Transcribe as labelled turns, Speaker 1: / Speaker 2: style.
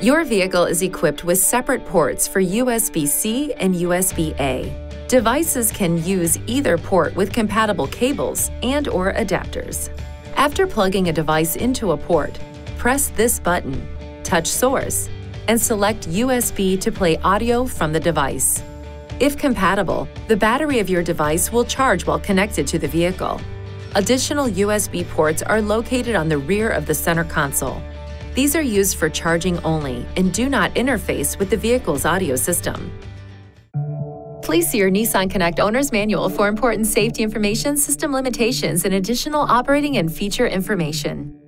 Speaker 1: Your vehicle is equipped with separate ports for USB-C and USB-A. Devices can use either port with compatible cables and or adapters. After plugging a device into a port, press this button, touch source, and select USB to play audio from the device. If compatible, the battery of your device will charge while connected to the vehicle. Additional USB ports are located on the rear of the center console. These are used for charging only and do not interface with the vehicle's audio system. Please see your Nissan Connect Owner's Manual for important safety information, system limitations, and additional operating and feature information.